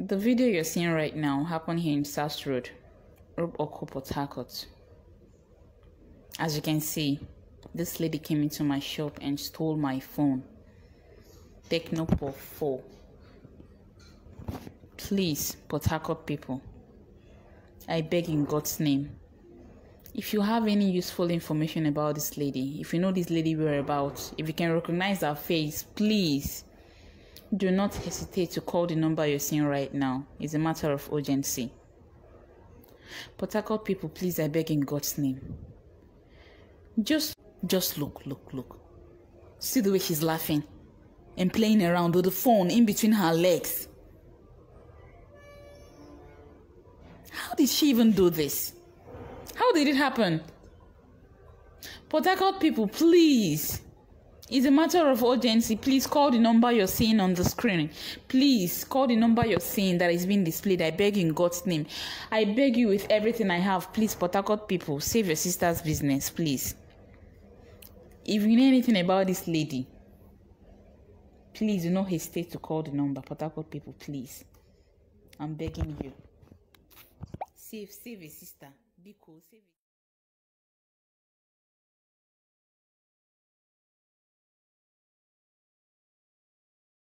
The video you're seeing right now happened here in South Road, Port. As you can see, this lady came into my shop and stole my phone. Tecno Pop 4. Please, Port Harcourt people, I beg in God's name. If you have any useful information about this lady, if you know this lady whereabouts, if you can recognize her face, please do not hesitate to call the number you're seeing right now. It's a matter of urgency. Port Harcourt people, please, I beg in God's name. Just, just look, look, look. See the way she's laughing and playing around with the phone in between her legs. How did she even do this? How did it happen? Port Harcourt people, please. It's a matter of urgency. Please call the number you're seeing on the screen. Please call the number you're seeing that is being displayed. I beg in God's name. I beg you with everything I have. Please, Port people, save your sister's business, please. If you know anything about this lady, please do not hesitate to call the number. Port people, please. I'm begging you. Save, save your sister. Be cool, save.